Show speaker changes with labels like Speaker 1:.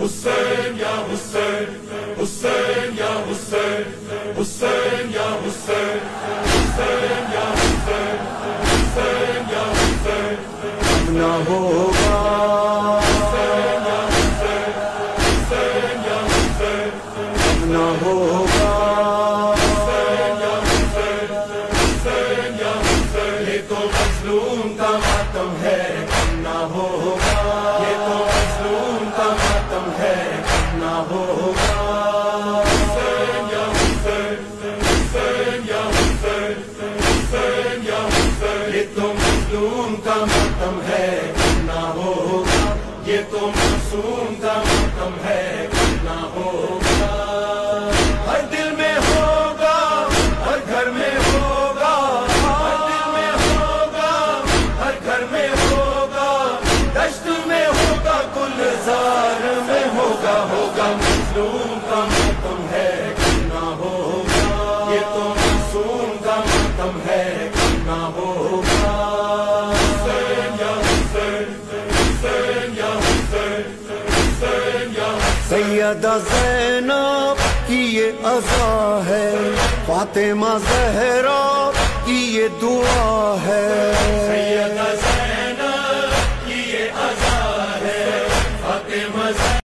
Speaker 1: حسین یا حسین حسین یا حسین حسین یا حسین حسین یا حسین حسین یا حسین
Speaker 2: نہ ہوگا
Speaker 1: حسین یا حسین حسین یا حسین
Speaker 2: نہ ہوگا
Speaker 1: حسین یا حسین حسین یا حسین، یہ تو مظلوم کا ماتم ہے
Speaker 2: نہ ہوگا۔
Speaker 1: تو مظلوم کا ماتم ہے
Speaker 2: نہ ہوگا
Speaker 1: یہ تو معصوم
Speaker 2: ہوگا
Speaker 1: مظلوم کا ماتم ہے
Speaker 2: نہ ہوگا۔
Speaker 1: یہ تو معصوم کا ماتم ہے
Speaker 2: نہ ہوگا۔
Speaker 1: حسین
Speaker 2: سیدہ زینب کی یہ عزا ہے، فاطمہ زہرا کی یہ دعا